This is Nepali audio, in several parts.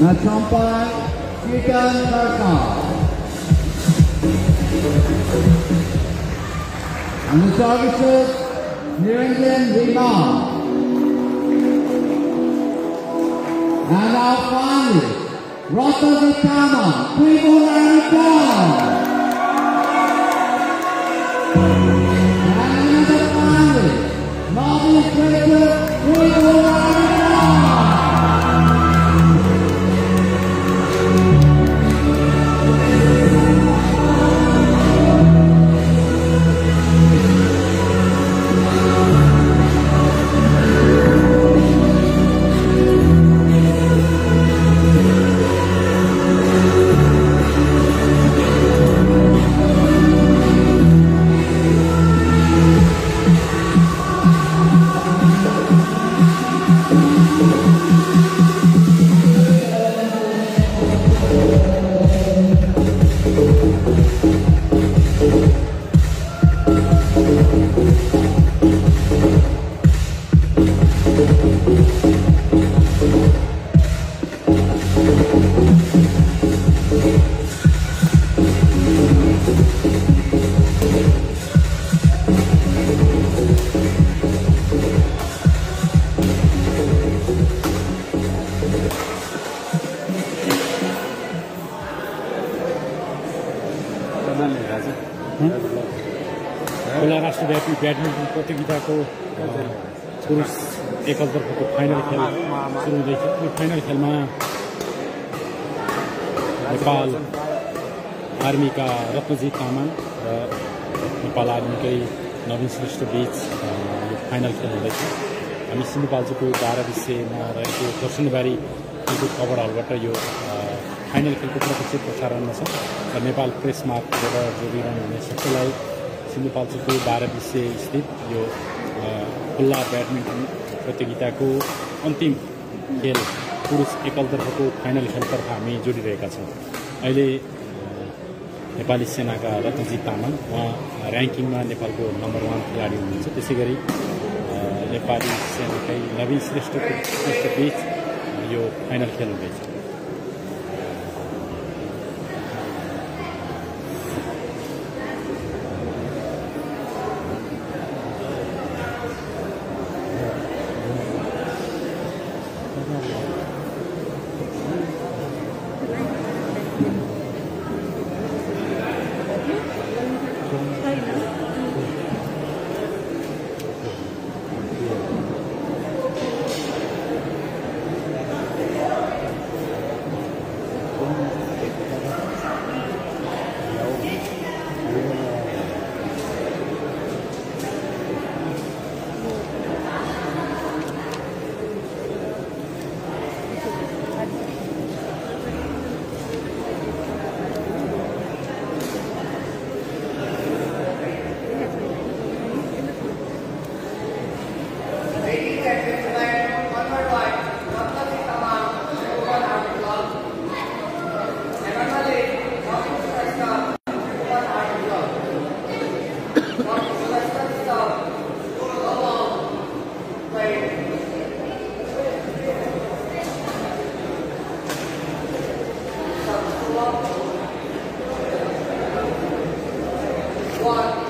Nacampai Chicken Tarka. And the services, England Vimal. And our finalists, Rata Vitama, Tribunal Khan. Badminton प्रतियोगिताको अ, पुरुष एकलतर्फको फाइनल खेल सुरु हुँदैछ। यो फाइनल खेलमा नेपाल आर्मीका रत्नजित तामाङ र नेपाल आर्मीकै नवीन श्रेष्ठ बीच फाइनल खेल हुँदैछ। हामी सिन्धुपाल्चोकको बाह्र विषयमा रहेको दर्शनबारी खेलकुद कभर हलबाट यो फाइनल खेलको प्रत्यक्ष प्रसारणमा छ। र नेपाल प्रेस मार्गबाट जोडिरहनु हुने सबैलाई सिन्धुपाल्चोकको बाह्र विषय स्थित यो खुल्ला ब्याडमिन्टन प्रतियोगिताको अन्तिम खेल पुरुष एकलतर्फको फाइनल खेलतर्फ हामी जोडिरहेका छौँ। अहिले नेपाली सेनाका रत्नजित तामाङ उहाँ ऱ्याङ्किङमा नेपालको नम्बर वान खेलाडी हुनुहुन्छ। त्यसै गरी नेपाली सेनाकै नवीन श्रेष्ठको श्रेष्ठ बिच यो फाइनल खेल हुँदैछ। Lord.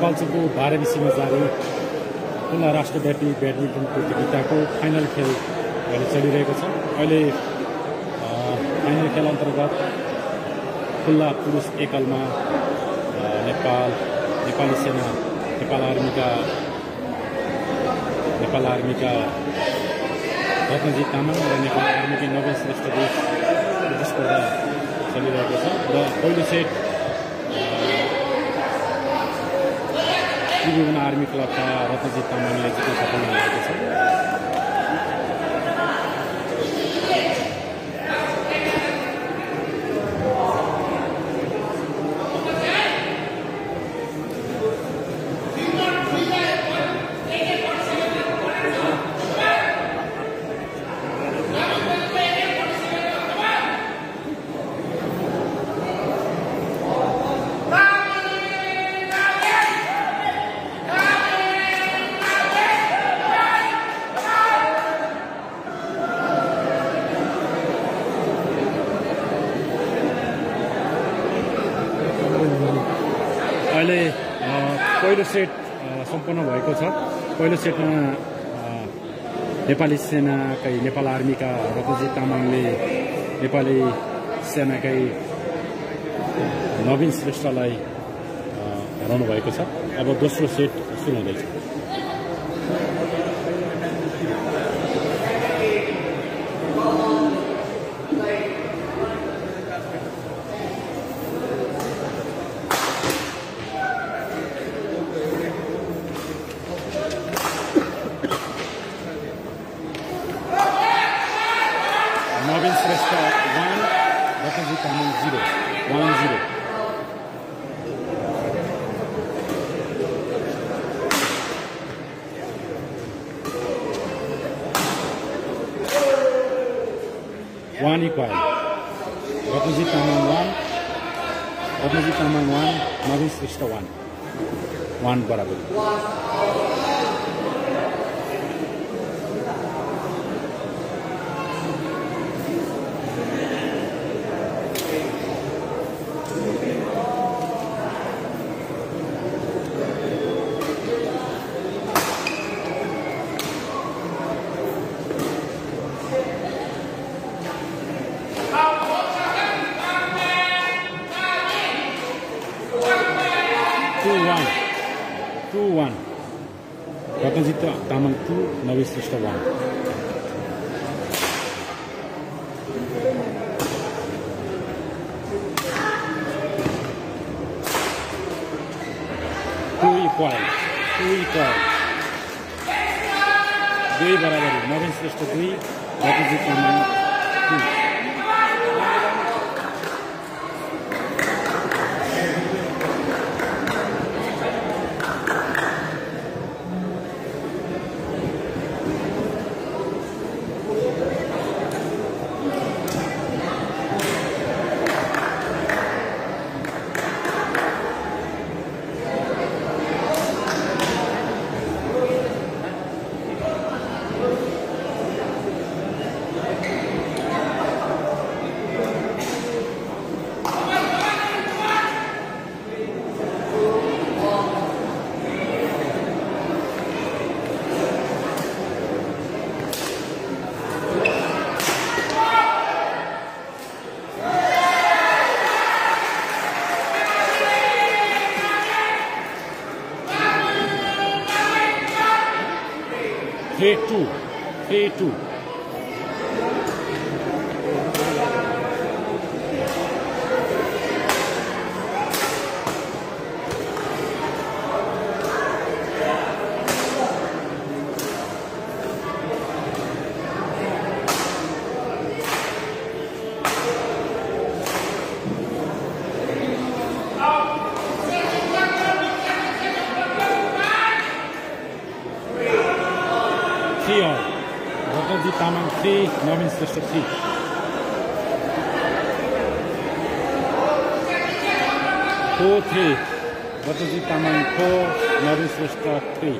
सिन्धुपाल्चोकको बाह्र विषयमा जारी खुल्ला राष्ट्रव्यापी ब्याडमिन्टन प्रतियोगिताको फाइनल खेल अहिले चलिरहेको छ। अहिले फाइनल खेल अन्तर्गत खुल्ला पुरुष एकलमा नेपाल नेपाली सेना नेपाल आर्मीका नेपाल आर्मीका रत्नजित तामाङ र नेपाल आर्मीकी श्रेष्ठ बीच प्रतिस्पर्धा चलिरहेको छ। र पहिलो सेट त्रिभुवन आर्मी क्लबका रत्नजित तामाङले जित्न सफल भएको छ अहिले अ, पहिलो सेट अ, सम्पन्न भएको छ पहिलो सेटमा नेपाली सेनाकै नेपाल आर्मीका रत्नजित तामाङले नेपाली सेनाकै नवीन श्रेष्ठलाई हराउनु भएको छ। अब दोस्रो सेट सुरु हुँदैछ Naveen Shrestha one Ratnajit Tamang zero one zero one equal Ratnajit Tamang one Ratnajit Tamang one Naveen Shrestha one one बराबर two one two one Ratnajit Tamang two Navi Shrestha one two equal two equal दुई बराबरी नवीन श्रेष्ठ दुई Ratnajit Tamang Narysłysza 3.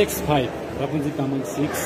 Navin Sreshta three. Six five रपुन्जी Tamang six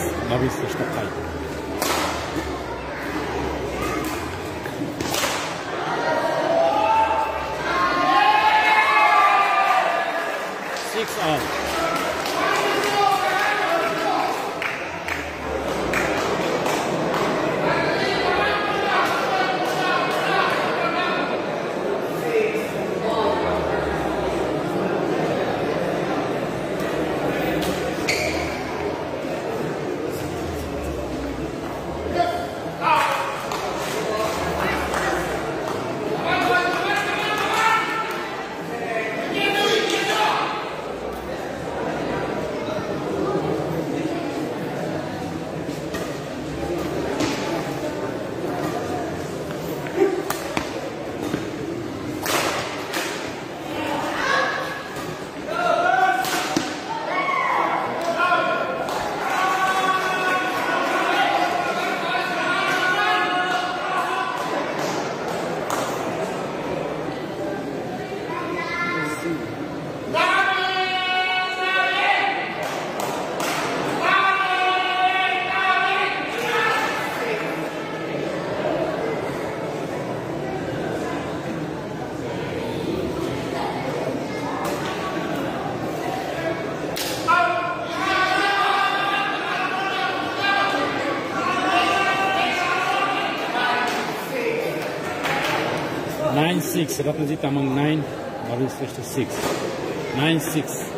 Sedat Najit among nine, Bhavin six. Nine six.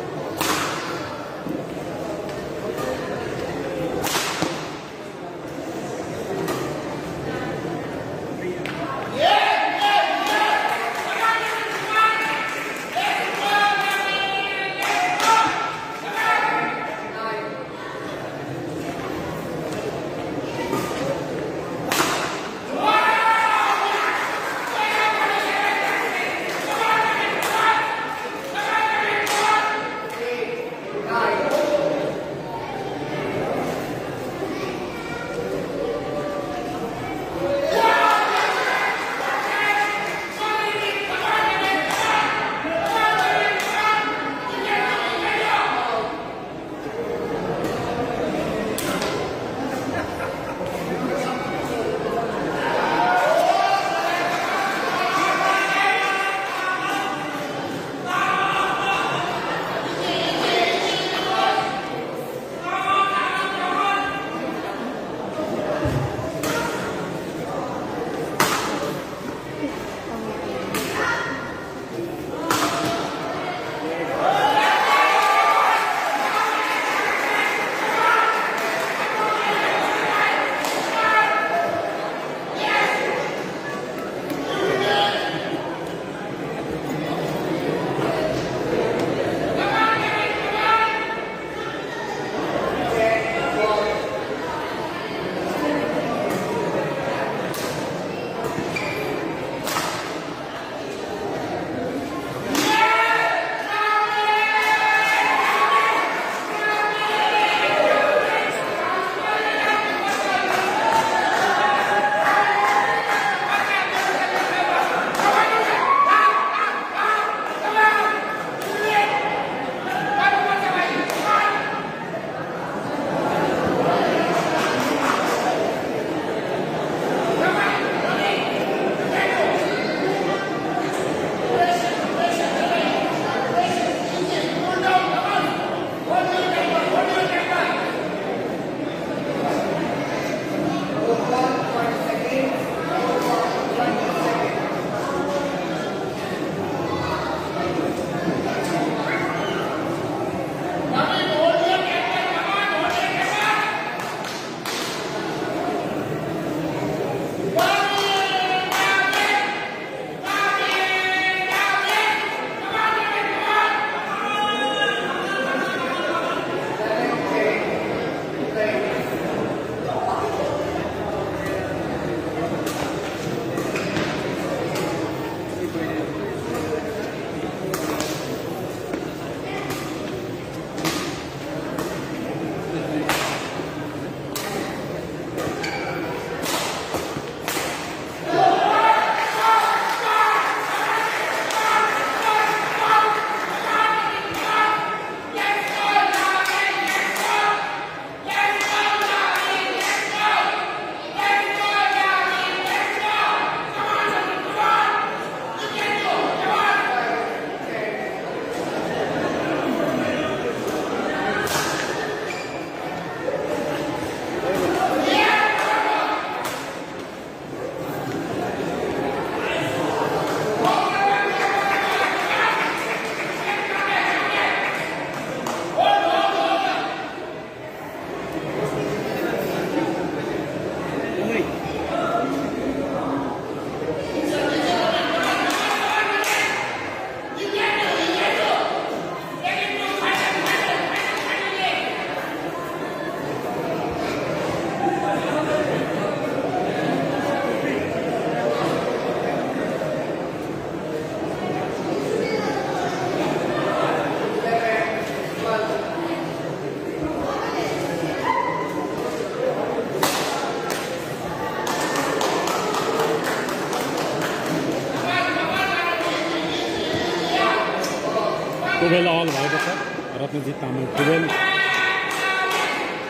Twelve all भएको छ Ratnajit Tamang twelve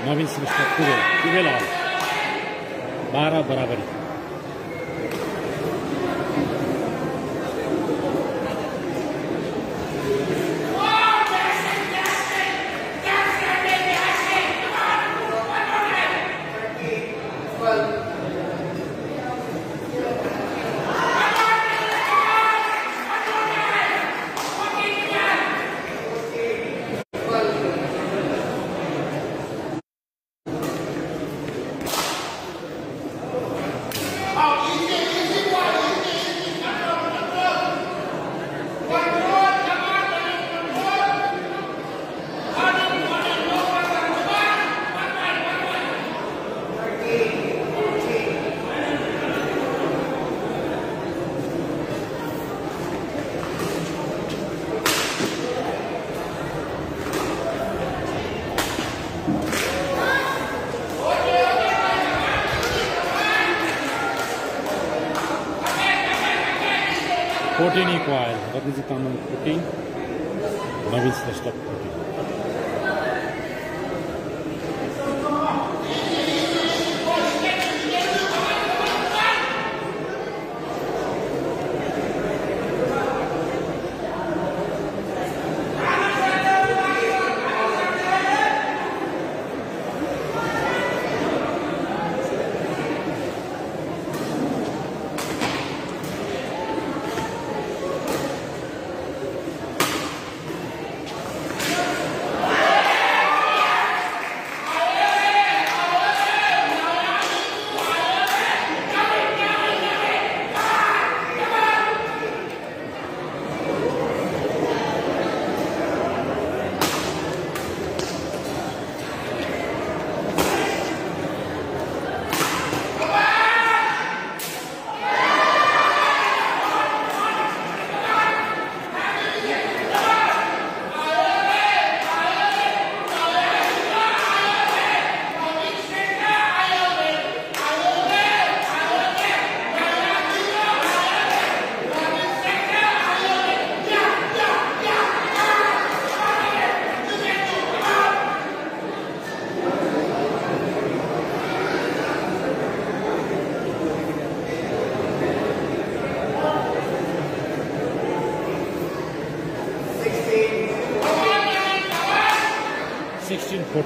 Naveen Shrestha twelve twelve all बाह्र बराबरी fourteen equal Ratnajit Tamang fourteen Naveen Shrestha fourteen sixteen fourteen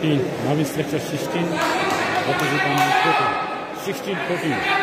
14, novice lecture 16, it on 14, 16, 14.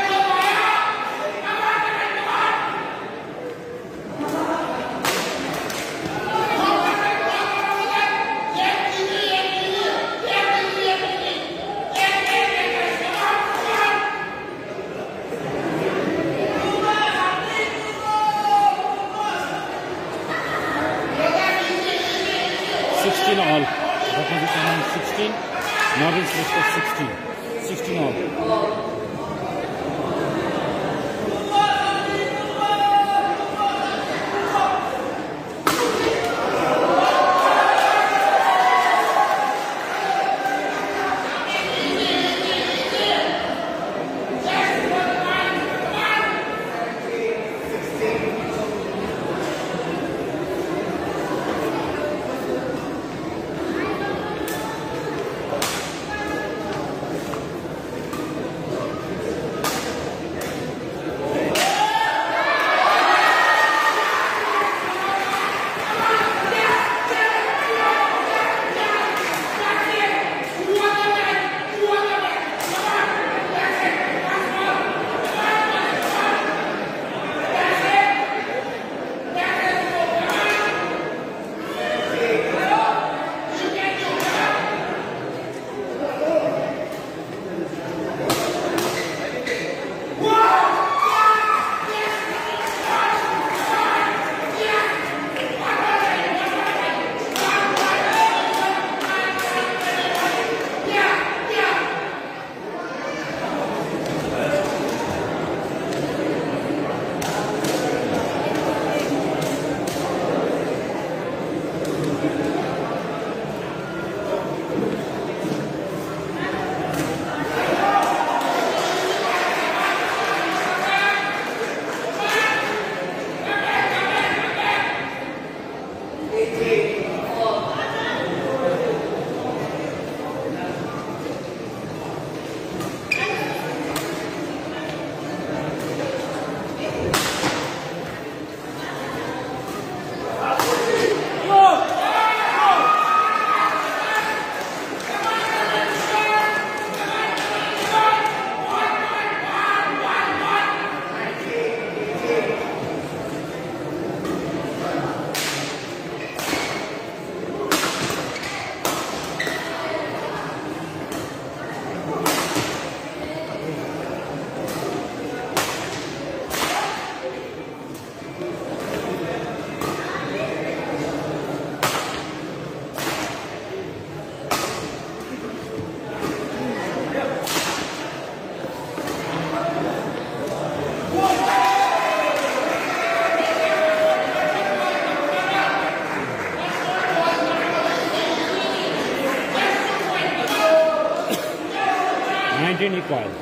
Likewise.